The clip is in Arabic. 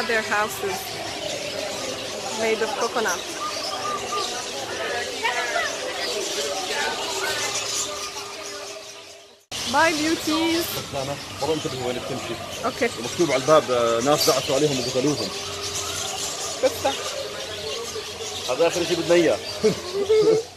at their houses made of coconut. Bye beauties. لا أنا والله انتبهي وين بتمشي Okay. مكتوب على الباب آه، ناس دعسوا عليهم وقتلوهم. هذا آخر شيء بدنا إياه